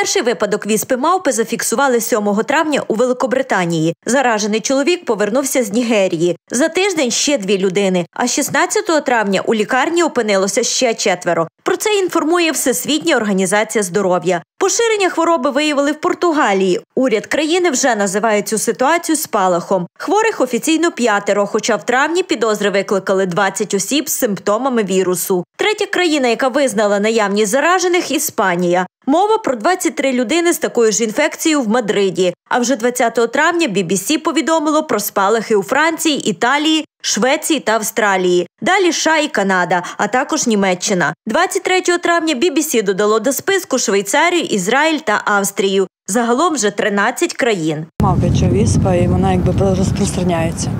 Перший випадок віспи мавпи зафіксували 7 травня у Великобританії. Заражений чоловік повернувся з Нігерії. За тиждень ще дві людини. А 16 травня у лікарні опинилося ще четверо. Про це інформує Всесвітня організація здоров'я. Поширення хвороби виявили в Португалії. Уряд країни вже називає цю ситуацію спалахом. Хворих офіційно п'ятеро, хоча в травні підозри викликали 20 осіб з симптомами вірусу. Третя країна, яка визнала наявність заражених Іспанія. Мова про 23 людини з такою ж інфекцією в Мадриді. А вже 20 травня BBC повідомило про спалахи у Франції, Італії, Швеції та Австралії. Далі США і Канада, а також Німеччина. 23 травня BBC додало до списку Швейцарію, Ізраїль та Австрію. Загалом вже 13 країн. Мавпяча віспа, і вона якби розпространяється.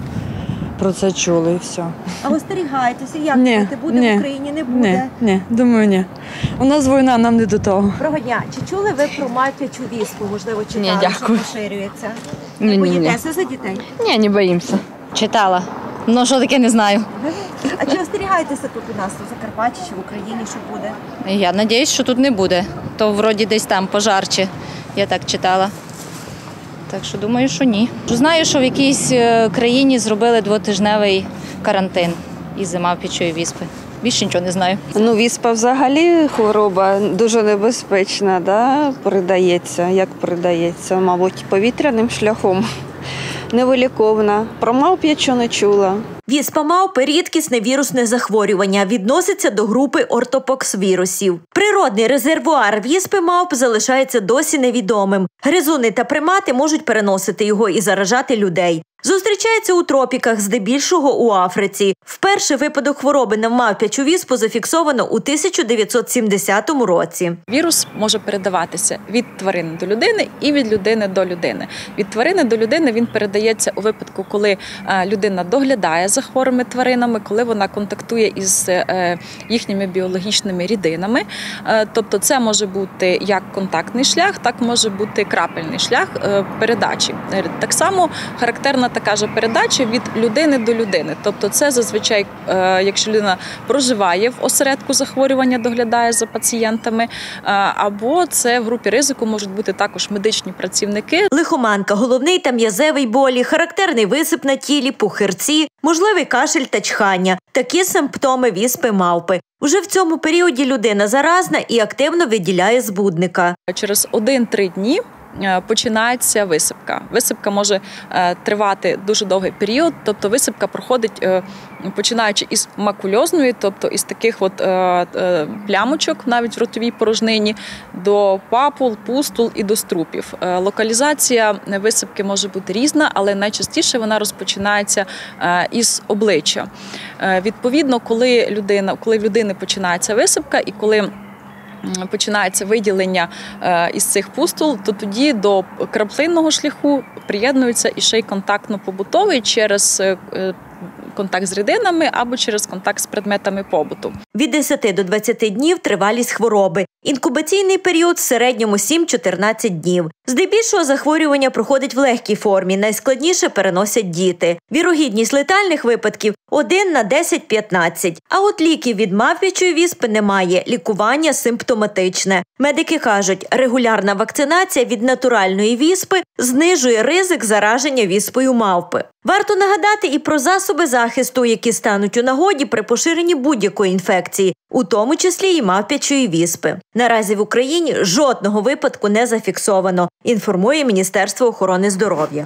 Про це чули і все. А ви остерігайтеся, як Ні, думаєте, буде ні, в Україні, не Ні, ні, думаю, ні. У нас війна, нам не до того. Доброго дня. Чи чули ви про мавпячу віспу? Можливо, читали, Ні, дякую. що поширюється? Ні, Не ні, ні. боїтеся за дітей? Ні, не боїмося. Читала. Ну, що таке не знаю. А чи остерігаєтеся тут у нас у Закарпатті чи в Україні, що буде? Я сподіваюся, що тут не буде. То вроді десь там пожарче. Я так читала. Так що думаю, що ні. Знаю, що в якійсь е, країні зробили двотижневий карантин і зима пічої віспи. Більше нічого не знаю. Ну, віспа взагалі хвороба дуже небезпечна, да? передається. Як передається? Мабуть, повітряним шляхом. Невиліковна. Про мавп'ячу не чула. Віспа мавпи – рідкісне вірусне захворювання, відноситься до групи ортопоксвірусів. Природний резервуар віспи мавп залишається досі невідомим. Гризуни та примати можуть переносити його і заражати людей. Зустрічається у тропіках, здебільшого у Африці. Вперше випадок хвороби на мавпячу віспу зафіксовано у 1970 році. Вірус може передаватися від тварини до людини і від людини до людини. Від тварини до людини він передається у випадку, коли е, людина доглядає за хворими тваринами, коли вона контактує із е, їхніми біологічними рідинами. Е, Тобто, це може бути як контактний шлях, так може бути крапельний шлях передачі. Так само характерна така ж передача від людини до людини. Тобто, це зазвичай, е, якщо людина проживає в осередку захворювання, доглядає за пацієнтами, е, або це в групі ризику можуть бути також медичні працівники, Лихоманка, головний та м'язевий болі, характерний висип на тілі, пухирці, можливий кашель та чхання. Такі симптоми віспи мавпи. Уже в цьому періоді людина заразна і активно виділяє збудника. Через 1-3 дні починається висипка. Висипка може е, тривати дуже довгий період, тобто висипка проходить е, починаючи із макульозної, тобто із таких от е, е, плямочок, навіть в ротовій порожнині, до папул, пустул і до струпів. Е, Локалізація висипки може бути різна, але найчастіше вона розпочинається е, із обличчя. Е, Відповідно, коли людина, коли в людини починається висипка і коли Починається виділення е, із цих пустул, то тоді до краплинного шляху приєднується і ще й контактно-побутовий через е, контакт з рідинами або через контакт з предметами побуту. Від 10 до 20 днів тривалість хвороби. Інкубаційний період в середньому 7-14 днів. Здебільшого захворювання проходить в легкій формі, найскладніше переносять діти. Вірогідність летальних випадків 1 на 10-15. А от ліків від мавпячої віспи немає, лікування симптоматичне. Медики кажуть, регулярна вакцинація від натуральної віспи знижує ризик зараження віспою мавпи. Варто нагадати і про засоби захисту, які стануть у нагоді при поширенні будь-якої інфекції, у тому числі і мавпячої віспи. Наразі в Україні жодного випадку не зафіксовано, інформує Міністерство охорони здоров'я.